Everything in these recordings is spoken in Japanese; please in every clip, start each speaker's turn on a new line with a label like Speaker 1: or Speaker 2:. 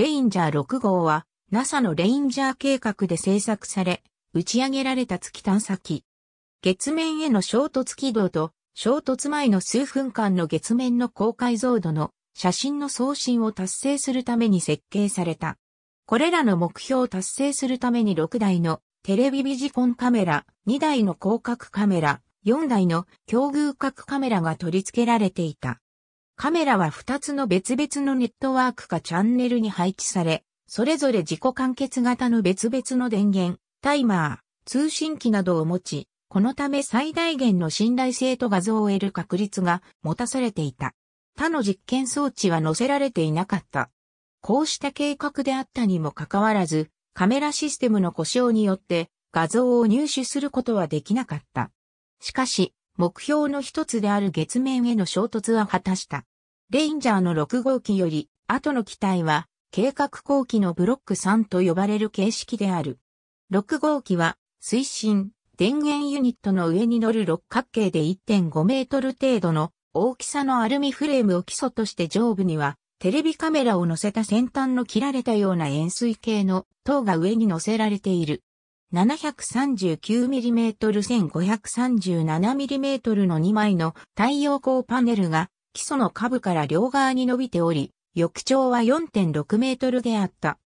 Speaker 1: レインジャー6号は NASA のレインジャー計画で製作され、打ち上げられた月探査機。月面への衝突軌道と衝突前の数分間の月面の高解像度の写真の送信を達成するために設計された。これらの目標を達成するために6台のテレビビジコンカメラ、2台の広角カメラ、4台の境遇角カメラが取り付けられていた。カメラは2つの別々のネットワークかチャンネルに配置され、それぞれ自己完結型の別々の電源、タイマー、通信機などを持ち、このため最大限の信頼性と画像を得る確率が持たされていた。他の実験装置は載せられていなかった。こうした計画であったにもかかわらず、カメラシステムの故障によって画像を入手することはできなかった。しかし、目標の一つである月面への衝突は果たした。レインジャーの6号機より、後の機体は、計画後期のブロック3と呼ばれる形式である。6号機は、推進、電源ユニットの上に乗る六角形で1.5メートル程度の大きさのアルミフレームを基礎として上部にはテレビカメラを乗せた先端の切られたような円錐形の塔が上に乗せられている。739mm、1537mm の2枚の太陽光パネルが基礎の下部から両側に伸びており、翼長は4.6メートルであった。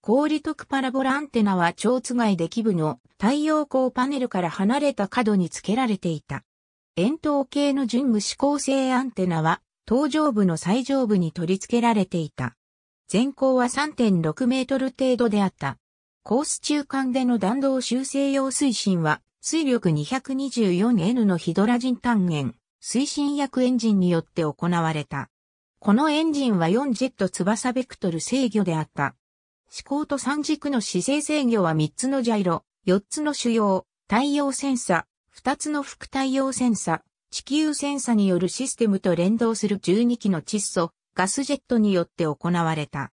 Speaker 1: 氷特パラボラアンテナは蝶つがいで基部の太陽光パネルから離れた角に付けられていた。円筒形の準無指向性アンテナは、頭上部の最上部に取り付けられていた。全高は3.6メートル程度であった。コース中間での弾道修正用推進は、水力 224N のヒドラジン単元、推進薬エンジンによって行われた。このエンジンは4ジェット翼ベクトル制御であった。思考と三軸の姿勢制御は3つのジャイロ、4つの主要、太陽センサ、2つの副太陽センサ、地球センサによるシステムと連動する12機の窒素、ガスジェットによって行われた。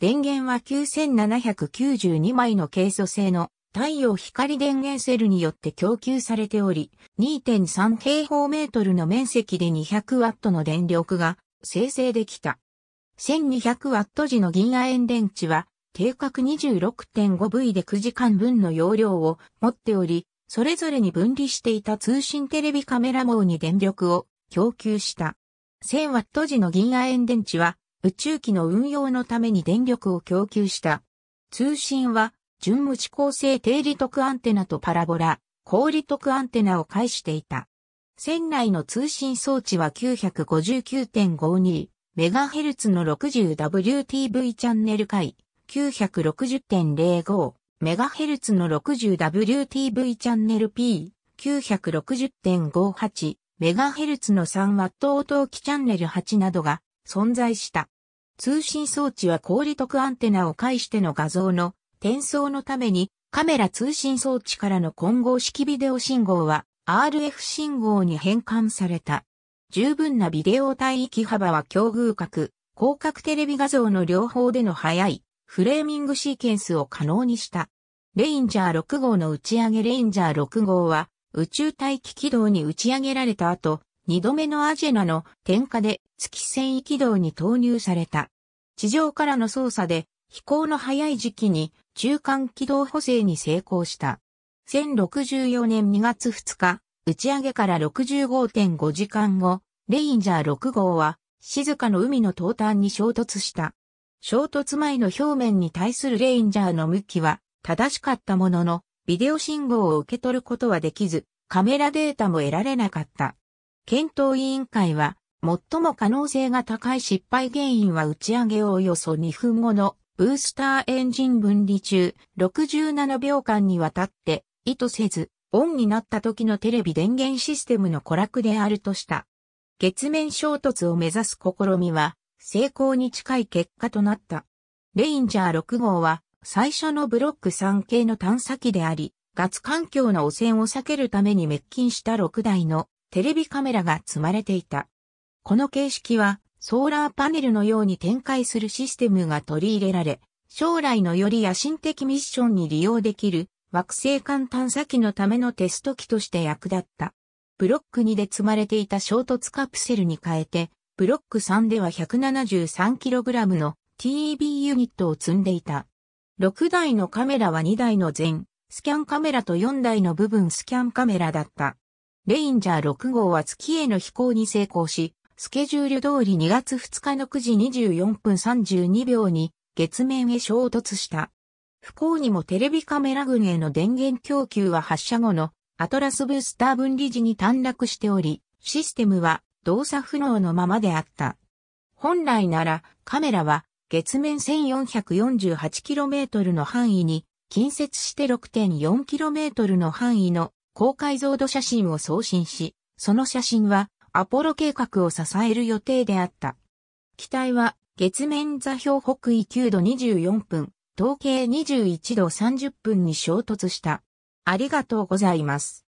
Speaker 1: 電源は9792枚のケイ素製の太陽光電源セルによって供給されており、2.3平方メートルの面積で200ワットの電力が生成できた。1200ワット時の銀亜鉛電池は定格 26.5V で9時間分の容量を持っており、それぞれに分離していた通信テレビカメラ網に電力を供給した。1000W 時の銀亜鉛電池は宇宙機の運用のために電力を供給した。通信は純無指向性低利得アンテナとパラボラ、高利得アンテナを介していた。船内の通信装置は 959.52MHz の 60WTV チャンネル回960.05メガヘルツの 60WTV チャンネル P960.58 メガヘルツの 3W 応答機チャンネル8などが存在した。通信装置は高利得アンテナを介しての画像の転送のためにカメラ通信装置からの混合式ビデオ信号は RF 信号に変換された。十分なビデオ帯域幅は境遇角、広角テレビ画像の両方での速いフレーミングシーケンスを可能にした。レインジャー6号の打ち上げレインジャー6号は宇宙大気軌道に打ち上げられた後、二度目のアジェナの点火で月繊維軌道に投入された。地上からの操作で飛行の早い時期に中間軌道補正に成功した。1064年2月2日、打ち上げから65.5時間後、レインジャー6号は静かの海の東端に衝突した。衝突前の表面に対するレインジャーの向きは正しかったものの、ビデオ信号を受け取ることはできず、カメラデータも得られなかった。検討委員会は、最も可能性が高い失敗原因は打ち上げをおよそ2分後のブースターエンジン分離中67秒間にわたって意図せずオンになった時のテレビ電源システムの娯楽であるとした。月面衝突を目指す試みは成功に近い結果となった。レインジャー6号は最初のブロック3系の探査機であり、ガツ環境の汚染を避けるために滅菌した6台のテレビカメラが積まれていた。この形式はソーラーパネルのように展開するシステムが取り入れられ、将来のより野心的ミッションに利用できる惑星間探査機のためのテスト機として役立った。ブロック2で積まれていた衝突カプセルに変えて、ブロック3では 173kg の TEB ユニットを積んでいた。6台のカメラは2台の全、スキャンカメラと4台の部分スキャンカメラだった。レインジャー6号は月への飛行に成功し、スケジュール通り2月2日の9時24分32秒に月面へ衝突した。不幸にもテレビカメラ群への電源供給は発射後のアトラスブースター分離時に短絡しており、システムは動作不能のままであった。本来ならカメラは月面 1448km の範囲に近接して 6.4km の範囲の高解像度写真を送信し、その写真はアポロ計画を支える予定であった。機体は月面座標北緯9度24分、統計21度30分に衝突した。ありがとうございます。